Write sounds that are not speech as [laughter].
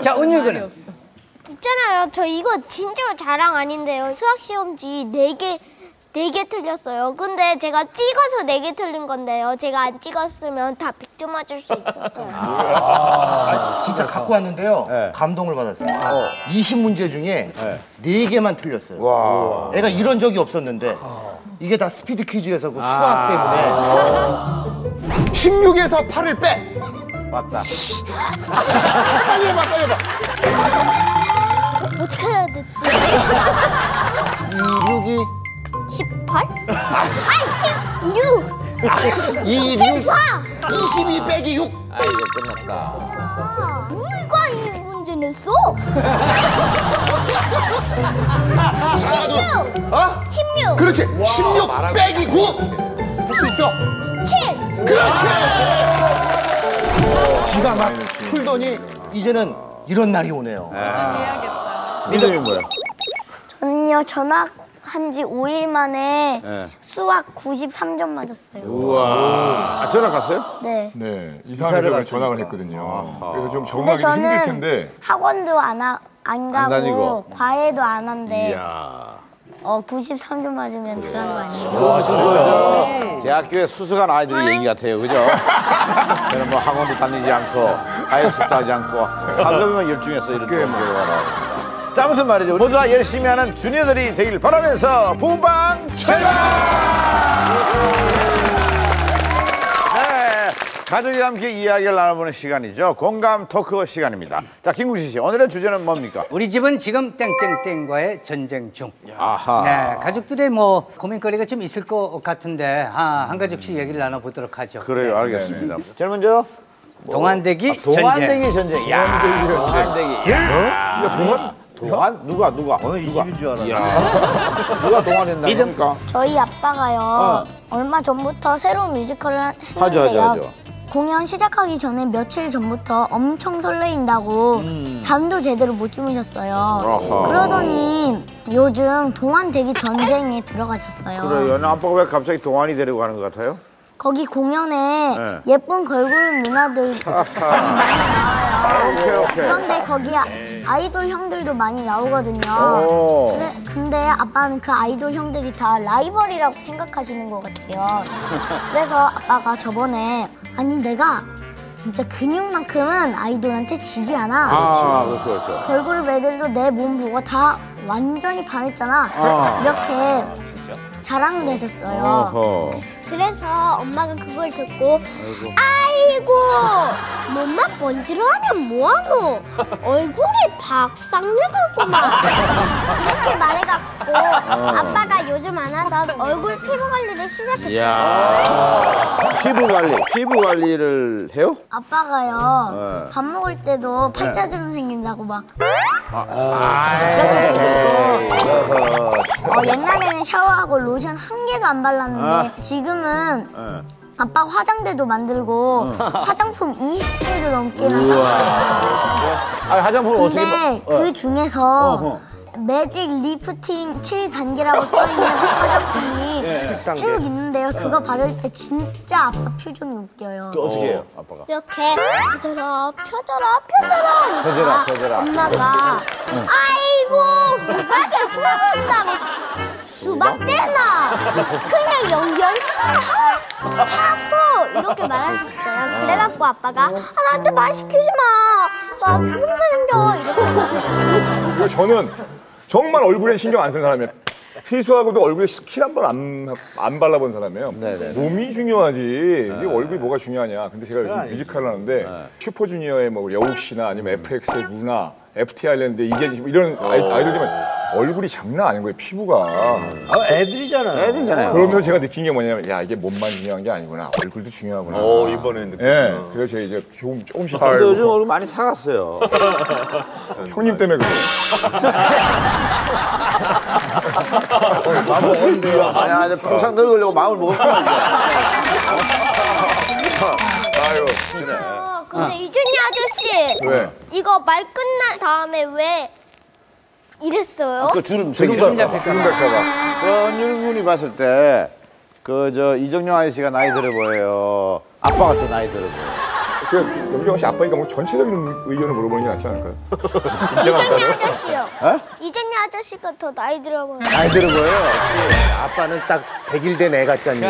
자, 은유군은 있잖아요. 저 이거 진짜 자랑 아닌데요. 수학 시험지 네개네개 틀렸어요. 근데 제가 찍어서 네개 틀린 건데요. 제가 안 찍었으면 다 100점 맞을 수 있었어요. 진짜 갖고 왔는데요. 네. 감동을 받았어요. 20문제 중에 네개만 틀렸어요. 애가 이런 적이 없었는데 이게 다 스피드 퀴즈에서 그 수학 때문에 16에서 8을 빼. 맞다. [laughs] 아니 16! 2, 6, 14! 22 빼기 6. 아 이거 끝났다. 누가 이 문제 냈어? 하나, 16! 둘. 어? 16! 그렇지. 16 빼기 9. 할수 있어. 7! 그렇지. 지가 막 풀더니 이제는 이런 날이 오네요. 이름이 뭐야? 저는요 전학 한지 5일 만에 네. 수학 93점 맞았어요. 우와. 아, 전화 갔어요? 네. 네, 이사를. 전학을 했거든요. 그래서 좀 근데 적응하기 힘들 저는 텐데. 학원도 안, 하, 안 가고 다니고. 과외도 안 한데 이야. 어 93점 맞으면 잘한 거 아니에요? 무슨 그저 대학교에 수수한 아이들의 얘기 같아요, 그죠? [laughs] 저는 뭐 학원도 다니지 않고 아이스도 하지 않고 학업에만 열중해서 이런 좋은 결과가 나왔습니다. 자, 아무튼 말이죠. 모두 다 열심히 하는 주니어들이 되길 바라면서 본방 최강! 네, 가족과 함께 이야기를 나눠보는 시간이죠. 공감 토크 시간입니다. 자, 김국시 씨, 오늘의 주제는 뭡니까? 우리 집은 지금 땡땡땡과의 전쟁 중. 아하. 네, 가족들의 뭐 고민거리가 좀 있을 것 같은데 아, 한 가족씩 얘기를 나눠보도록 하죠. 그래요, 알겠습니다. 제일 먼저 동안대기 전쟁. 동안대기 전쟁. 야, 동안대기. 야. 이거 동안? 동안? 누가 누가? 어느 이 집인 줄 알았네. 누가 동안 했나 믿음. 합니까? 저희 아빠가요 얼마 전부터 새로운 뮤지컬을 하- 어. 하죠, 했는데요. 하죠, 하죠. 공연 시작하기 전에 며칠 전부터 엄청 설레인다고 잠도 제대로 못 주무셨어요. 음. 아하. 그러더니 요즘 동안 대기 전쟁에 들어가셨어요. 그래요. 나 아빠가 왜 갑자기 동안이 데리고 가는 것 같아요? 거기 공연에 네. 예쁜 걸그룹 누나들 오케이, 오케이. 그런데 거기 아- 아이돌 형들도 많이 나오거든요. 오. 그래, 근데 아빠는 그 아이돌 형들이 다 라이벌이라고 생각하시는 것 같아요. 그래서 아빠가 저번에 아니 내가 진짜 근육만큼은 아이돌한테 지지 않아. 아, 그렇죠, 그렇죠. 걸그룹 애들도 내 몸 보고 다 완전히 반했잖아. 아. 이렇게 자랑을 해줬어요. 어허. 그래서 엄마가 그걸 듣고 아이고 몸만 번지르하면 뭐하노 얼굴이 박상늙었구만 이렇게 말해갖고 아빠가 요즘 안 하던 얼굴 피부 관리를 시작했어요. 피부 관리, 피부 관리를 해요? 아빠가요 네. 밥 먹을 때도 팔자주름 생긴다고 막 아. 이렇게 되고 어, 옛날에는 샤워하고 로션 한 개도 안 발랐는데 지금은 예. 아빠가 화장대도 만들고 화장품 20개도 넘게나 샀어요. 아, 화장품 어떻게 근데 봐? 어. 그 중에서 어허. magic lifting 7단계라고 써있는 화장품이 [laughs] 예, 쭉 있는데요. 그거 바를 때 진짜 아빠 표정이 웃겨요. 어떻게 해요, 아빠가? 이렇게 펴져라 펴져라 펴져라 하니까 펴져라, 펴져라. 엄마가 아이고 호박에 줄 긋는다고 수박 되나 그냥 연, 연습을 하, 하소 이렇게 말하셨어요 그래갖고 아빠가 아, 나한테 말 시키지 마나 주름살 생겨 이렇게 말하셨어요 저는 정말 얼굴에 신경 안 쓰는 사람이에요. 세수하고도 얼굴에 스킨 한번 안 안 발라본 사람이에요. 네네. 몸이 중요하지. 이게 얼굴이 뭐가 중요하냐. 근데 제가 요즘 뮤지컬을 하는데 슈퍼주니어의 뭐 여욱 씨나 아니면 FX의 루나, FT 아일랜드 이재진 이런 아이, 아이돌이면 얼굴이 장난 아닌 거예요. 피부가. 애들이잖아요. 애들이잖아요. 그러면서 제가 느낀 게 뭐냐면 야 이게 몸만 중요한 게 아니구나. 얼굴도 중요하구나. 어, 이번에 느꼈구나. 예. 그래서 제가 이제 조금 조금씩 근데 요즘 얼굴 많이 사갔어요. [laughs] 형님 때문에 그래요. 마음 먹었는데요. 아니, 아니, 풍상 늙으려고 마음을 먹었구나. [laughs] 아유. 어, 근데 이준희 아저씨 왜? 이거 말 끝난 다음에 왜 이랬어요? 아, 그 주름 주름 잡힐까봐. 연율 군이 그 봤을 때 그 저 이정용 아저씨가 나이 들어 보여요. 아빠가 또 나이 들어 보여요. 그 염경아 씨 아빠니까 뭐 전체적인 의견을 물어보는 게 낫지 않을까요? 이정희 아저씨요. 어? 이정희 아저씨가 더 나이 들어 보여요. 나이 들어 보여요. 아빠는 딱 백일 된 애 같지 않니?